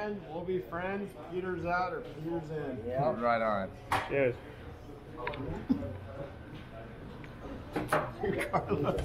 man. We'll be friends. Peter's out or Peter's in. Yeah. Right on. Cheers. Carlos.